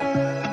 Música